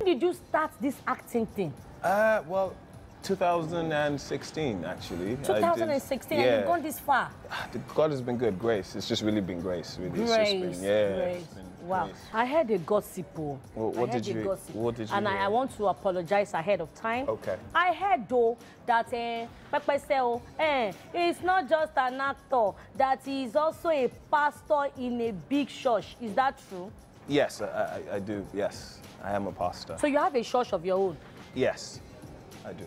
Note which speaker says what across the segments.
Speaker 1: When did you start this acting thing?
Speaker 2: Uh, well, 2016 actually. I did-
Speaker 1: 2016, and you've gone this far.
Speaker 2: God has been good. Grace. It's just really been grace. Really. It's just
Speaker 1: Grace,
Speaker 2: been, yeah.
Speaker 1: grace.
Speaker 2: it's
Speaker 1: Wow.
Speaker 2: grace.
Speaker 1: I heard a gossip. Oh.
Speaker 2: Well, what did you-
Speaker 1: gossip.
Speaker 2: what did you
Speaker 1: And I. I want to apologize ahead of time.
Speaker 2: Okay.
Speaker 1: I heard though that eh, Pepe Seo, eh, he's not just an actor, that he is also a pastor in a big church. Is that true?
Speaker 2: Yes, I, I, I do. Yes, I am a pastor.
Speaker 1: So you have a church of your own.
Speaker 2: yes, I do.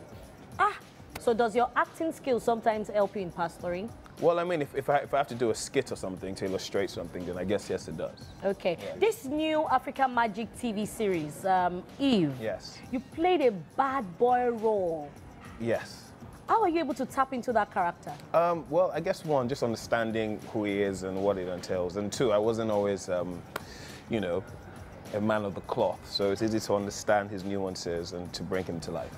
Speaker 1: Ah, so does your acting skill sometimes help you in pastoring?
Speaker 2: Well, I mean, if, if, I, if I have to do a skit or something to illustrate something, then I guess yes, it does.
Speaker 1: Okay. This new Africa Magic TV series, um, Eve.
Speaker 2: Yes.
Speaker 1: You played a bad boy role.
Speaker 2: Yes.
Speaker 1: How are you able to tap into that character?
Speaker 2: Um, well, I guess one, just understanding who he is and what it entails. And two, I wasn't always, um, you know, a man of the cloth. So it's easy to understand his nuances and to bring him to life.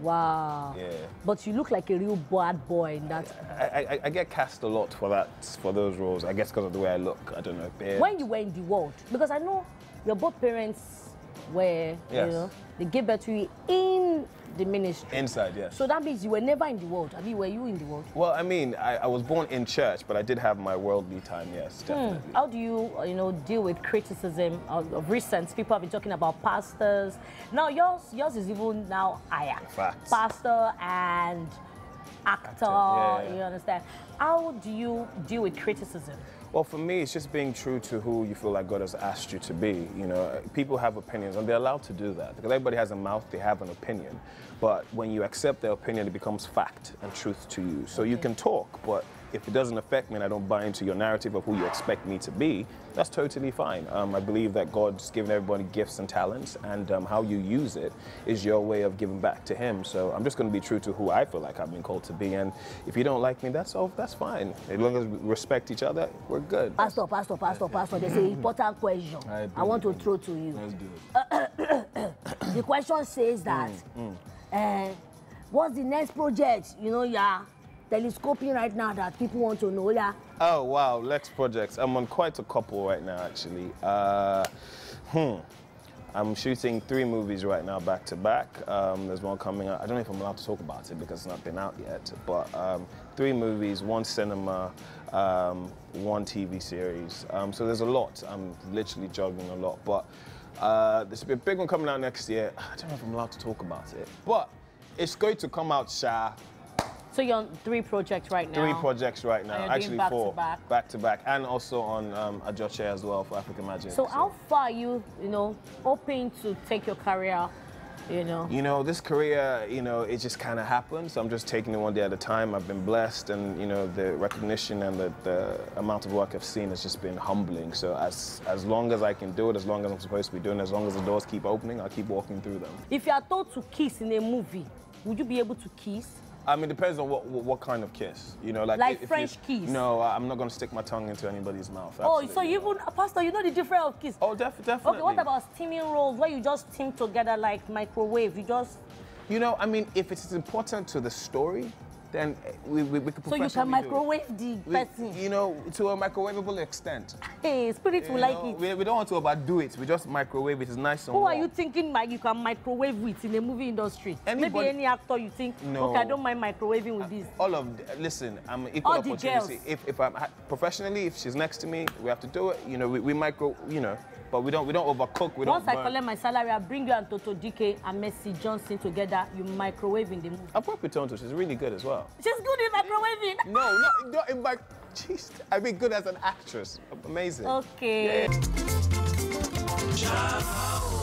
Speaker 1: Wow.
Speaker 2: Yeah.
Speaker 1: But you look like a real bad boy in that.
Speaker 2: I, I, I get cast a lot for that, for those roles. I guess because of the way I look. I don't know. beard.
Speaker 1: When you were in the world, because I know your both parents were, you
Speaker 2: Yes.
Speaker 1: know, they gave birth to you in the ministry.
Speaker 2: Inside, yes.
Speaker 1: So that means you were never in the world. I mean, were you in the world?
Speaker 2: well, I mean, I, I was born in church, but I did have my worldly time, yes, definitely.
Speaker 1: How do you, uh, you know, deal with criticism of, of recent? People have been talking about pastors. Now yours, yours is even now higher.
Speaker 2: Facts.
Speaker 1: Pastor and actor.
Speaker 2: yeah, yeah.
Speaker 1: You understand? How do you deal with criticism?
Speaker 2: Well, for me, it's just being true to who you feel like God has asked you to be. You know, people have opinions, and they're allowed to do that because everybody has a mouth, they have an opinion. But when you accept their opinion, it becomes fact and truth to you. So you can talk, but if it doesn't affect me and I don't buy into your narrative of who you expect me to be, that's totally fine. Um, I believe that God's given everybody gifts and talents, and um, how you use it is your way of giving back to Him. So I'm just going to be true to who I feel like I've been called to be. And if you don't like me, that's all. That's fine. As long as we respect each other, we're good.
Speaker 1: Pastor, pastor, pastor, pastor. There's an important question I want to throw to you.
Speaker 2: Let's do it.
Speaker 1: The question says that, uh, what's the next project? You know, yeah, telescoping right now that people want to know. Yeah.
Speaker 2: Oh wow, Lex projects. I'm on quite a couple right now, actually. Uh, hmm. I'm shooting three movies right now, back to back. Um, there's one coming out. I don't know if I'm allowed to talk about it because it's not been out yet. But um, three movies, one cinema, um, one TV series. Um, so there's a lot. I'm literally juggling a lot. But uh, there's a big one coming out next year. I don't know if I'm allowed to talk about it, but it's going to come out, Sha.
Speaker 1: So you're on three projects right now.
Speaker 2: Three projects right now, actually
Speaker 1: back to
Speaker 2: four,
Speaker 1: back.
Speaker 2: back to back, and also on um, Ajoche as well for African Magic.
Speaker 1: So how far are you, you know, hoping to take your career, you know?
Speaker 2: You know, this career, you know, it just kind of happened. So I'm just taking it one day at a time. I've been blessed, and you know, the recognition and the, the amount of work I've seen has just been humbling. So as as long as I can do it, as long as I'm supposed to be doing, it, as long as the doors keep opening, I'll keep walking through them.
Speaker 1: If you are told to kiss in a movie, would you be able to kiss?
Speaker 2: I mean, it depends on what what, what kind of kiss. You know, like
Speaker 1: Like
Speaker 2: if you-
Speaker 1: French kiss?
Speaker 2: No, I'm not going to stick my tongue into anybody's mouth.
Speaker 1: Oh, so
Speaker 2: absolutely
Speaker 1: you even, Pastor, you know the difference of kiss?
Speaker 2: Oh, def- definitely.
Speaker 1: Okay, what about steaming rolls where you just steam together like microwave? You just
Speaker 2: You know, I mean, if it's important to the story, then we, we, we could
Speaker 1: so you can microwave the person.
Speaker 2: You know, to a microwavable extent.
Speaker 1: Hey, spirit
Speaker 2: You
Speaker 1: will like it.
Speaker 2: We, we don't want to overdo it. We just microwave it. It's nice and
Speaker 1: Who are you thinking Mike, you can microwave with in the movie industry?
Speaker 2: Anybody-
Speaker 1: Maybe any actor you think,
Speaker 2: No.
Speaker 1: okay, I don't mind microwaving with this.
Speaker 2: All of listen, I'm equal
Speaker 1: All
Speaker 2: opportunity. If, if I'm professionally, if she's next to me, we have to do it. You know, we, we micro, you know, but we don't we don't overcook. We
Speaker 1: Once
Speaker 2: don't.
Speaker 1: I
Speaker 2: burn.
Speaker 1: collect my salary, I'll bring you and Tonto Dikeh and Mercy Johnson together. You microwave in the movie.
Speaker 2: I've worked with Tonto. She's really good as well.
Speaker 1: She's good in microwaving.
Speaker 2: No, not, not in my. Jeez, I'd be good as an actress. Amazing.
Speaker 1: Okay.
Speaker 2: Yeah.